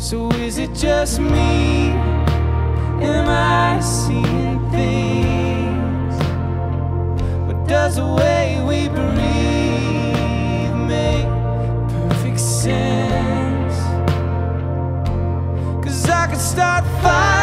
So is it just me? Am I seeing things? What does the way we breathe make perfect sense? Cause I could start fighting